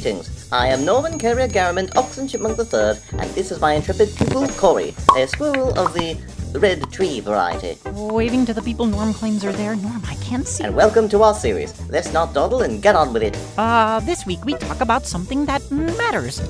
Greetings. I am Norman Carrier Garament, Oxen Chipmunk III, and this is my intrepid pupil, Cory, a squirrel of the red tree variety. Waving to the people Norm claims are there. Norm, I can't see. And welcome to our series. Let's not dawdle and get on with it. Uh, this week we talk about something that matters.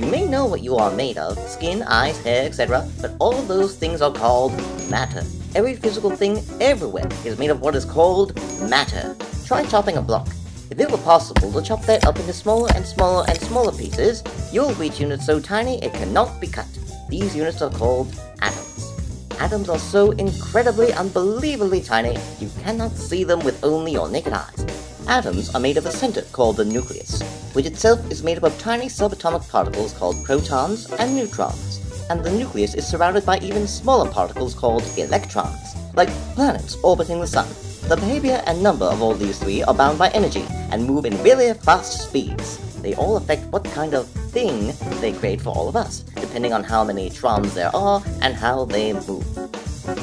You may know what you are made of skin, eyes, hair, etc. But all of those things are called matter. Every physical thing everywhere is made of what is called matter. Try chopping a block. If it were possible to chop that up into smaller and smaller and smaller pieces, you'll reach units so tiny it cannot be cut. These units are called atoms. Atoms are so incredibly, unbelievably tiny, you cannot see them with only your naked eyes. Atoms are made of a center called the nucleus, which itself is made up of tiny subatomic particles called protons and neutrons, and the nucleus is surrounded by even smaller particles called electrons, like planets orbiting the sun. The behavior and number of all these three are bound by energy and move in really fast speeds. They all affect what kind of thing they create for all of us, depending on how many trons there are and how they move.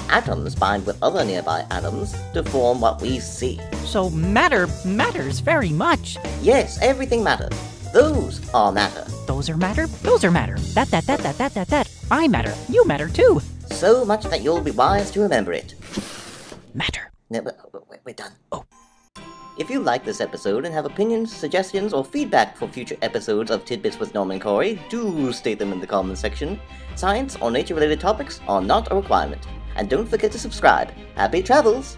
Atoms bind with other nearby atoms to form what we see. So matter matters very much. Yes, everything matters. Those are matter. Those are matter. Those are matter. That that that that that that that. I matter. You matter too. So much that you'll be wise to remember it. Matter. No, we're done. Oh. If you like this episode and have opinions, suggestions, or feedback for future episodes of Tidbits with Norm and Cory, do state them in the comments section. Science or nature related topics are not a requirement. And don't forget to subscribe. Happy travels!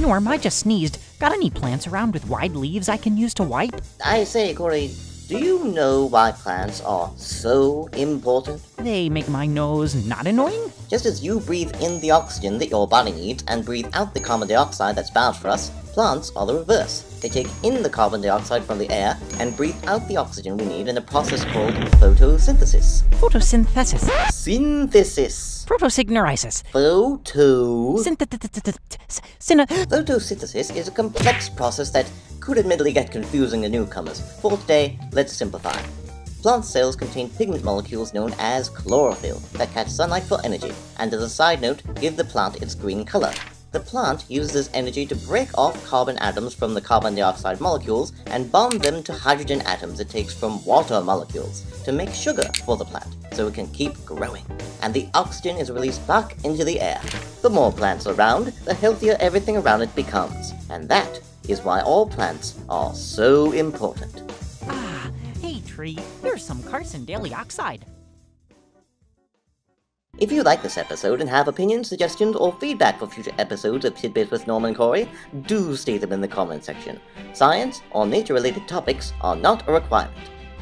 Norm, I just sneezed. Got any plants around with wide leaves I can use to wipe? I say, Cory, do you know why plants are so important? They make my nose not annoying? Just as you breathe in the oxygen that your body needs and breathe out the carbon dioxide that's bad for us, plants are the reverse. They take in the carbon dioxide from the air and breathe out the oxygen we need in a process called photosynthesis. Photosynthesis. Synthesis. Protosynthesis. Photo. Synth- Photosynthesis is a complex process that could admittedly get confusing to newcomers. For today, let's simplify. Plant cells contain pigment molecules known as chlorophyll that catch sunlight for energy, and as a side note, give the plant its green color. The plant uses this energy to break off carbon atoms from the carbon dioxide molecules and bond them to hydrogen atoms it takes from water molecules to make sugar for the plant, so it can keep growing. And the oxygen is released back into the air. The more plants around, the healthier everything around it becomes. And that is why all plants are so important. Ah, hey tree, here's some Carson Daily Oxide. If you like this episode and have opinions, suggestions, or feedback for future episodes of Tidbits with Norm and Cory, do state them in the comment section. Science or nature-related topics are not a requirement.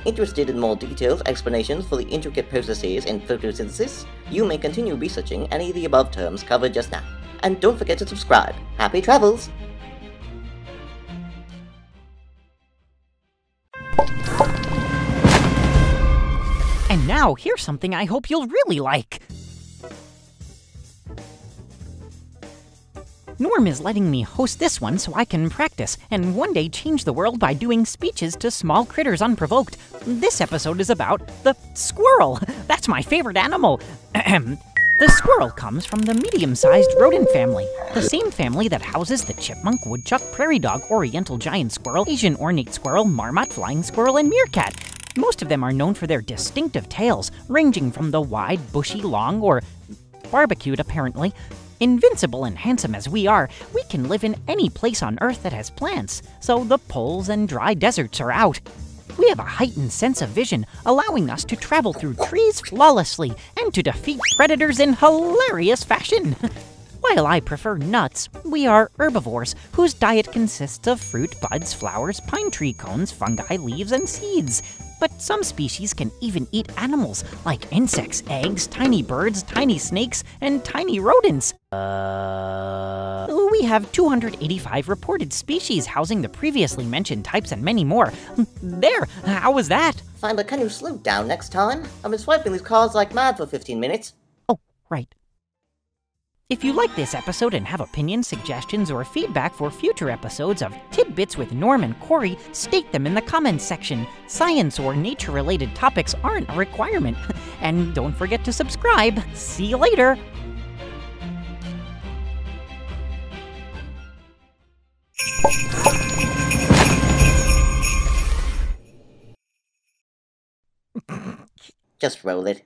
Interested in more detailed explanations for the intricate processes in photosynthesis? You may continue researching any of the above terms covered just now. And don't forget to subscribe. Happy travels! And now, here's something I hope you'll really like. Norm is letting me host this one so I can practice and one day change the world by doing speeches to small critters unprovoked. This episode is about the squirrel. That's my favorite animal. the squirrel comes from the medium sized rodent family, the same family that houses the chipmunk, woodchuck, prairie dog, oriental giant squirrel, Asian ornate squirrel, marmot, flying squirrel, and meerkat. Most of them are known for their distinctive tails, ranging from the wide, bushy, long, or barbecued apparently, Invincible and handsome as we are, we can live in any place on Earth that has plants, so the poles and dry deserts are out. We have a heightened sense of vision, allowing us to travel through trees flawlessly and to defeat predators in hilarious fashion. While I prefer nuts, we are herbivores whose diet consists of fruit, buds, flowers, pine tree cones, fungi, leaves, and seeds. But some species can even eat animals, like insects, eggs, tiny birds, tiny snakes, and tiny rodents. Uh... We have 285 reported species housing the previously mentioned types and many more. There, how was that? But can you slow down next time? I've been swiping these cards like mad for 15 minutes. Oh, right. If you like this episode and have opinions, suggestions, or feedback for future episodes of Tidbits with Norm and Cory, state them in the comments section. Science or nature related topics aren't a requirement. And don't forget to subscribe. See you later! Just roll it.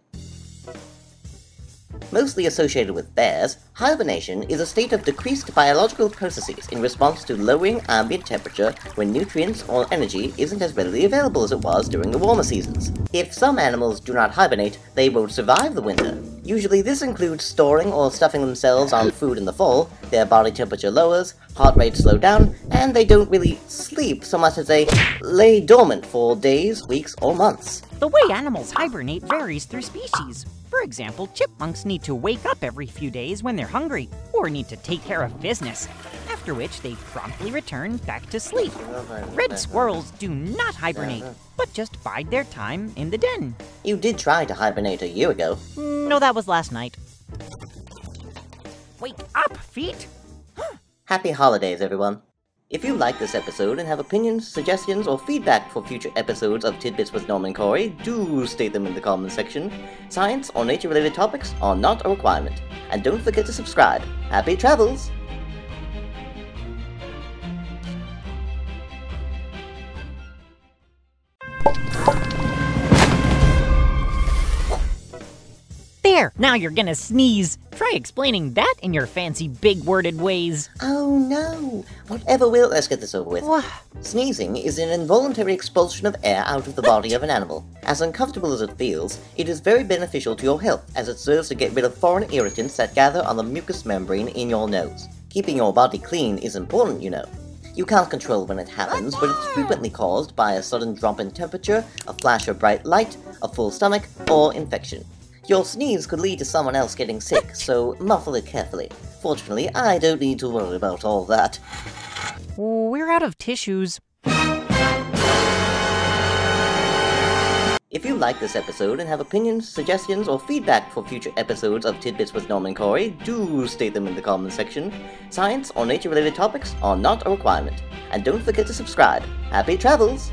Mostly associated with bears, hibernation is a state of decreased biological processes in response to lowering ambient temperature when nutrients or energy isn't as readily available as it was during the warmer seasons. If some animals do not hibernate, they won't survive the winter. Usually this includes storing or stuffing themselves on food in the fall, their body temperature lowers, heart rate slow down, and they don't really sleep so much as they lay dormant for days, weeks, or months. The way animals hibernate varies through species. For example, chipmunks need to wake up every few days when they're hungry, or need to take care of business, after which they promptly return back to sleep. Red squirrels do not hibernate, but just bide their time in the den. You did try to hibernate a year ago. No, that was last night. Wake up, feet! Happy holidays, everyone. If you like this episode and have opinions, suggestions, or feedback for future episodes of Tidbits with Norm and Cory, do state them in the comments section. Science or nature-related topics are not a requirement. And don't forget to subscribe. Happy travels! There, now you're gonna sneeze. Try explaining that in your fancy big worded ways. Oh no! Whatever will. Let's get this over with. Wha- Sneezing is an involuntary expulsion of air out of the body of an animal. As uncomfortable as it feels, it is very beneficial to your health as it serves to get rid of foreign irritants that gather on the mucous membrane in your nose. Keeping your body clean is important, you know. You can't control when it happens, but it's frequently caused by a sudden drop in temperature, a flash of bright light, a full stomach, or infection. Your sneeze could lead to someone else getting sick, so muffle it carefully. Fortunately, I don't need to worry about all that. We're out of tissues. If you like this episode and have opinions, suggestions, or feedback for future episodes of Tidbits with Norm and Cory, do state them in the comments section. Science or nature-related topics are not a requirement. And don't forget to subscribe. Happy travels!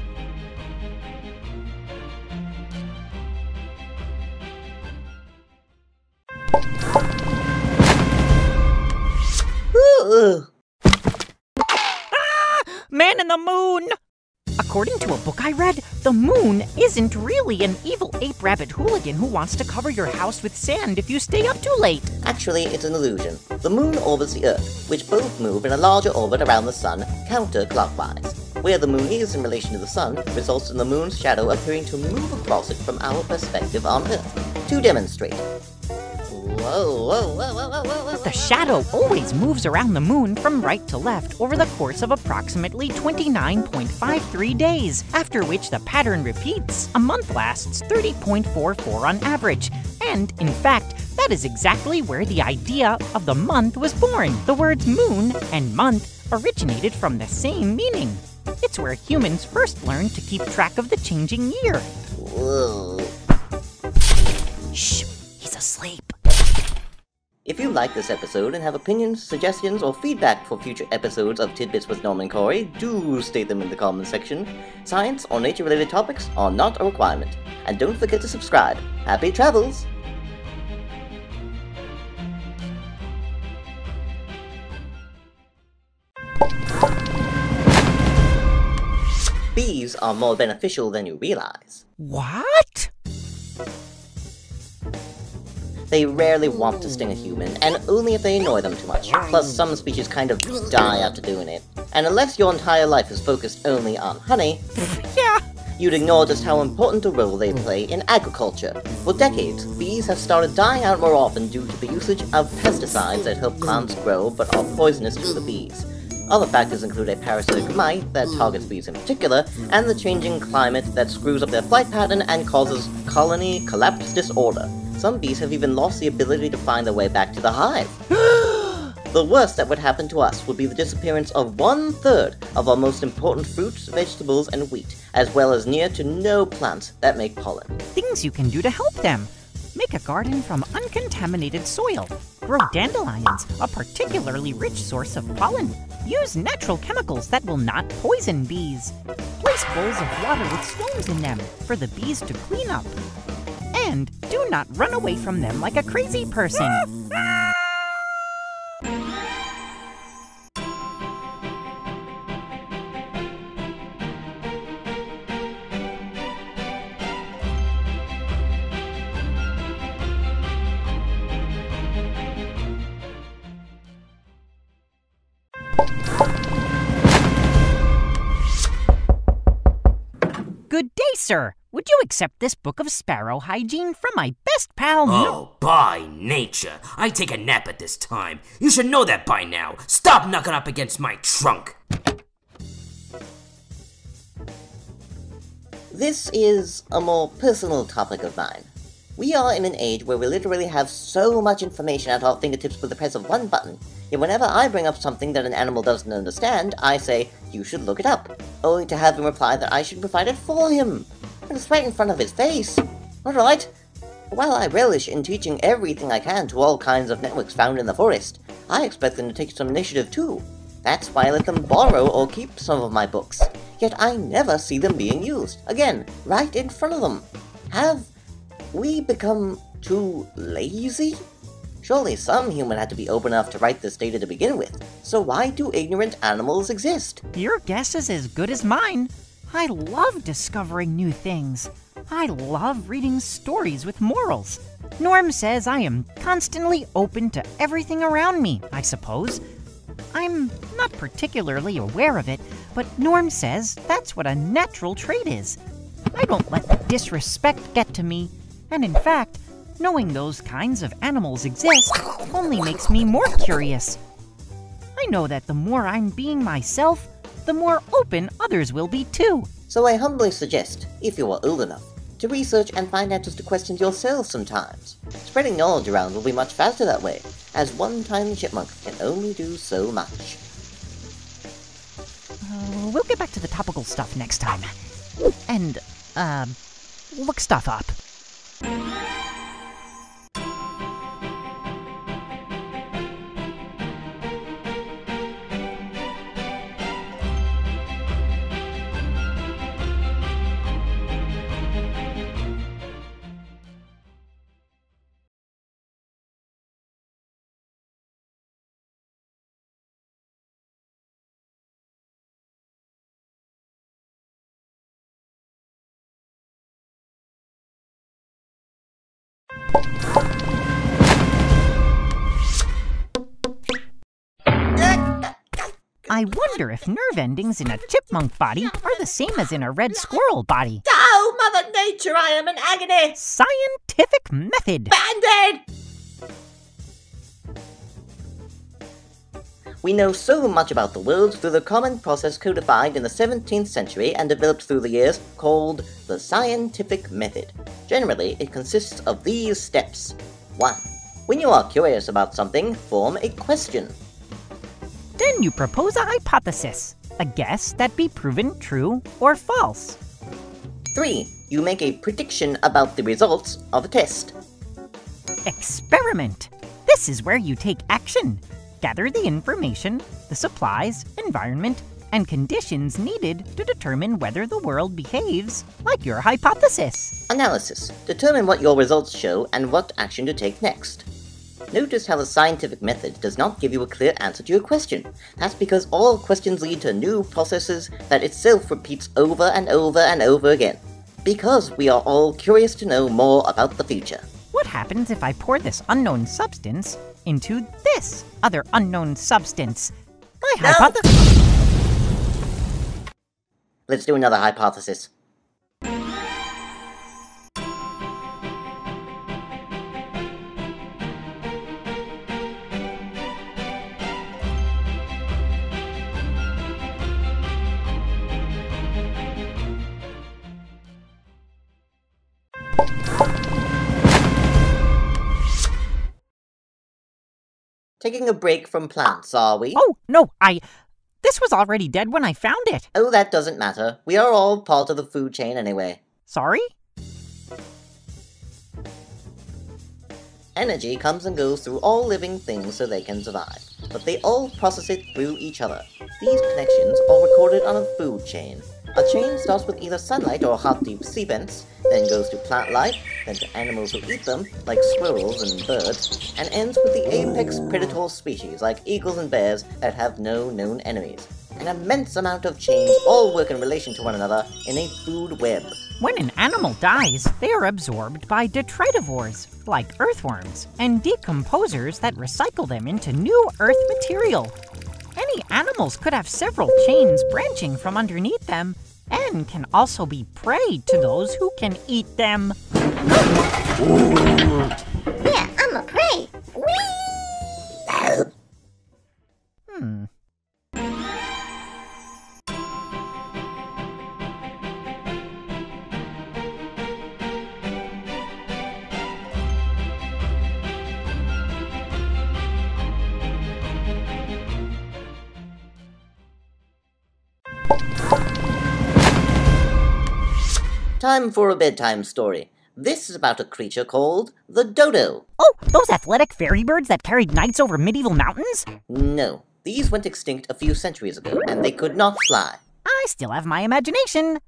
The moon! According to a book I read, the moon isn't really an evil ape rabbit hooligan who wants to cover your house with sand if you stay up too late. Actually, it's an illusion. The moon orbits the Earth, which both move in a larger orbit around the sun counterclockwise. Where the moon is in relation to the sun results in the moon's shadow appearing to move across it from our perspective on Earth. To demonstrate. Whoa. The shadow always moves around the moon from right to left over the course of approximately 29.53 days, after which the pattern repeats. A month lasts 30.44 on average. And, in fact, that is exactly where the idea of the month was born. The words moon and month originated from the same meaning. It's where humans first learned to keep track of the changing year. Whoa. If you like this episode and have opinions, suggestions, or feedback for future episodes of Tidbits with Norm and Cory, do state them in the comments section. Science or nature-related topics are not a requirement. And don't forget to subscribe. Happy travels! Bees are more beneficial than you realize. What? They rarely want to sting a human, and only if they annoy them too much. Plus, some species kind of die after doing it. And unless your entire life is focused only on honey, Yeah. you'd ignore just how important a role they play in agriculture. For decades, bees have started dying out more often due to the usage of pesticides that help plants grow but are poisonous to the bees. Other factors include a parasitic mite that targets bees in particular, and the changing climate that screws up their flight pattern and causes colony collapse disorder. Some bees have even lost the ability to find their way back to the hive. The worst that would happen to us would be the disappearance of one third of our most important fruits, vegetables, and wheat, as well as near to no plants that make pollen. Things you can do to help them. Make a garden from uncontaminated soil. Grow dandelions, a particularly rich source of pollen. Use natural chemicals that will not poison bees. Place bowls of water with stones in them for the bees to clean up. Do not run away from them like a crazy person. sir. Would you accept this book of sparrow hygiene from my best pal? Oh, by nature. I take a nap at this time. You should know that by now. Stop knocking up against my trunk. This is a more personal topic of mine. We are in an age where we literally have so much information at our fingertips with the press of one button, yet whenever I bring up something that an animal doesn't understand, I say, you should look it up, only to have him reply that I should provide it for him. And it's right in front of his face. Alright. While I relish in teaching everything I can to all kinds of networks found in the forest, I expect them to take some initiative too. That's why I let them borrow or keep some of my books. Yet I never see them being used. Again, right in front of them. Have we become too lazy? Surely some human had to be open enough to write this data to begin with. So why do ignorant animals exist? Your guess is as good as mine. I love discovering new things. I love reading stories with morals. Norm says I am constantly open to everything around me, I suppose. I'm not particularly aware of it, but Norm says that's what a natural trait is. I don't let disrespect get to me, and in fact, knowing those kinds of animals exist only makes me more curious. I know that the more I'm being myself, the more open others will be too. So I humbly suggest, if you are old enough, to research and find answers to questions yourself sometimes. Spreading knowledge around will be much faster that way, as one tiny chipmunk can only do so much. Uh, we'll get back to the topical stuff next time. And, uh, look stuff up. I wonder if nerve endings in a chipmunk body are the same as in a red squirrel body. Oh, Mother Nature, I am in agony! Scientific method. Banded! We know so much about the world through the common process codified in the 17th century and developed through the years called the scientific method. Generally, it consists of these steps. 1. When you are curious about something, form a question. Then you propose a hypothesis, a guess that be proven true or false. 3. You make a prediction about the results of a test. Experiment. This is where you take action. Gather the information, the supplies, environment, and conditions needed to determine whether the world behaves like your hypothesis. Analysis. Determine what your results show and what action to take next. Notice how the scientific method does not give you a clear answer to your question. That's because all questions lead to new processes that itself repeats over and over and over again. Because we are all curious to know more about the future. What happens if I pour this unknown substance into this other unknown substance? My No! hypothesis. Let's do another hypothesis. Taking a break from plants, are we? Oh, no, I. This was already dead when I found it. Oh, that doesn't matter. We are all part of the food chain anyway. Sorry? Energy comes and goes through all living things so they can survive, but they all process it through each other. These connections are recorded on a food chain. A chain starts with either sunlight or hot deep sea vents, then goes to plant life, then to animals who eat them, like squirrels and birds, and ends with the apex predator species, like eagles and bears, that have no known enemies. An immense amount of chains all work in relation to one another in a food web. When an animal dies, they are absorbed by detritivores, like earthworms, and decomposers that recycle them into new earth material. Any animals could have several chains branching from underneath them, and and can also be prey to those who can eat them. Yeah, I'm a prey. Time for a bedtime story. This is about a creature called the dodo. Oh, those athletic fairy birds that carried knights over medieval mountains? No, these went extinct a few centuries ago, and they could not fly. I still have my imagination.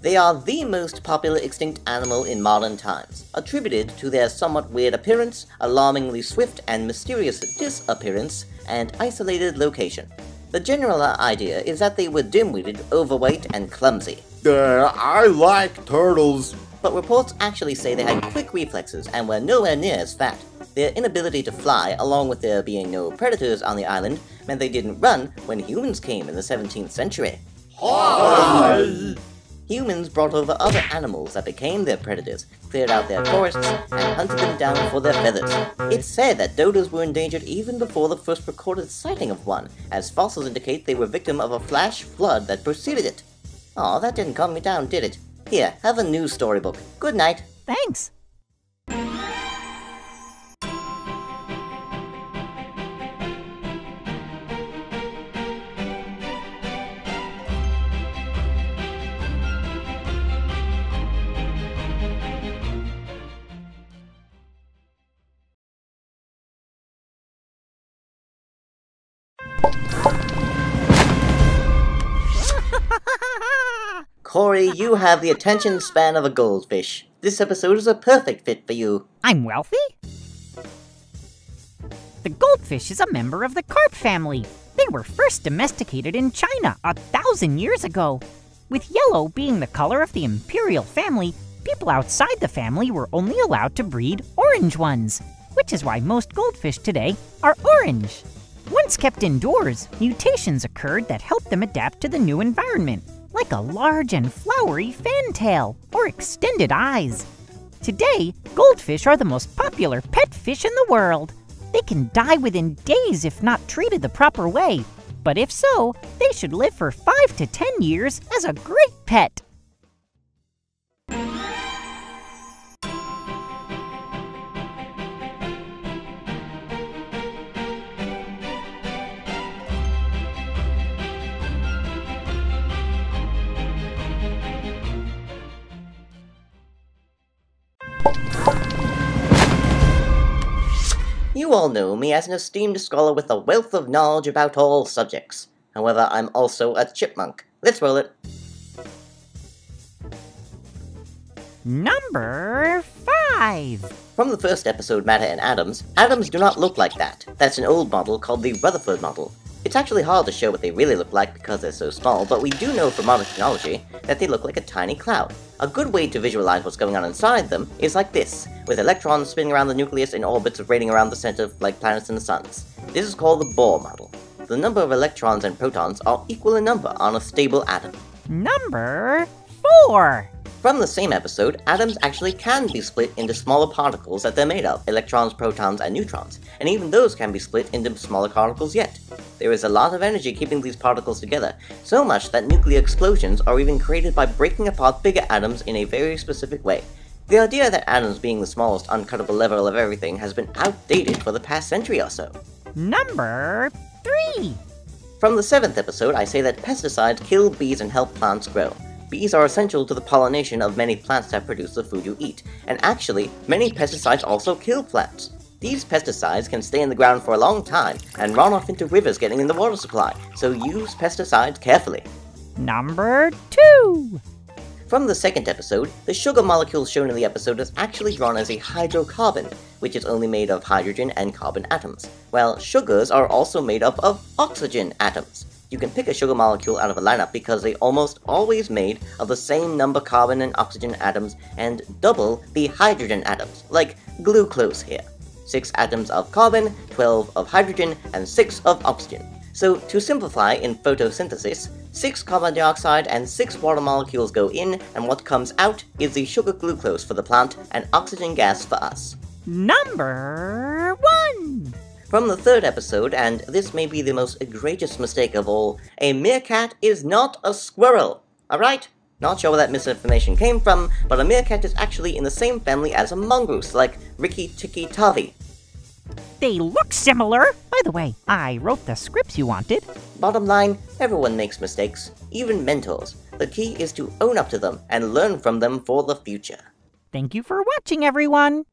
They are the most popular extinct animal in modern times, attributed to their somewhat weird appearance, alarmingly swift and mysterious disappearance, and isolated location. The general idea is that they were dim-witted, overweight, and clumsy. Uh, I like turtles. But reports actually say they had quick reflexes and were nowhere near as fat. Their inability to fly, along with there being no predators on the island, meant they didn't run when humans came in the 17th century. Hi. Humans brought over other animals that became their predators, cleared out their forests, and hunted them down for their feathers. It's said that dodos were endangered even before the first recorded sighting of one, as fossils indicate they were victim of a flash flood that preceded it. Aw, that didn't calm me down, did it? Here, have a new storybook. Good night. Thanks. Cory, you have the attention span of a goldfish. This episode is a perfect fit for you. I'm wealthy? The goldfish is a member of the carp family. They were first domesticated in China a thousand years ago. With yellow being the color of the imperial family, people outside the family were only allowed to breed orange ones, which is why most goldfish today are orange. Once kept indoors, mutations occurred that helped them adapt to the new environment, like a large and flowery fantail or extended eyes. Today, goldfish are the most popular pet fish in the world. They can die within days if not treated the proper way. But if so, they should live for 5 to 10 years as a great pet. You all know me as an esteemed scholar with a wealth of knowledge about all subjects. However, I'm also a chipmunk. Let's roll it. Number 5. From the first episode, Matter and Atoms, atoms do not look like that. That's an old model called the Rutherford model. It's actually hard to show what they really look like because they're so small, but we do know from modern technology that they look like a tiny cloud. A good way to visualize what's going on inside them is like this, with electrons spinning around the nucleus in orbits orbiting around the center like planets and the suns. This is called the Bohr model. The number of electrons and protons are equal in number on a stable atom. Number 4. From the same episode, atoms actually can be split into smaller particles that they're made of, electrons, protons, and neutrons, and even those can be split into smaller particles yet. There is a lot of energy keeping these particles together, so much that nuclear explosions are even created by breaking apart bigger atoms in a very specific way. The idea that atoms being the smallest uncuttable level of everything has been outdated for the past century or so. Number 3. From the seventh episode, I say that pesticides kill bees and help plants grow. Bees are essential to the pollination of many plants that produce the food you eat, and actually, many pesticides also kill plants. These pesticides can stay in the ground for a long time and run off into rivers getting in the water supply, so use pesticides carefully. Number 2. From the second episode, the sugar molecule shown in the episode is actually drawn as a hydrocarbon, which is only made of hydrogen and carbon atoms, while sugars are also made up of oxygen atoms. You can pick a sugar molecule out of a lineup because they almost always made of the same number carbon and oxygen atoms and double the hydrogen atoms, like glucose here. 6 atoms of carbon, 12 of hydrogen, and 6 of oxygen. So, to simplify in photosynthesis, 6 carbon dioxide and 6 water molecules go in, and what comes out is the sugar glucose for the plant and oxygen gas for us. Number one. From the third episode, and this may be the most egregious mistake of all, a meerkat is not a squirrel. Alright? Not sure where that misinformation came from, but a meerkat is actually in the same family as a mongoose, like Rikki Tikki Tavi. They look similar. By the way, I wrote the scripts you wanted. Bottom line, everyone makes mistakes, even mentors. The key is to own up to them and learn from them for the future. Thank you for watching, everyone.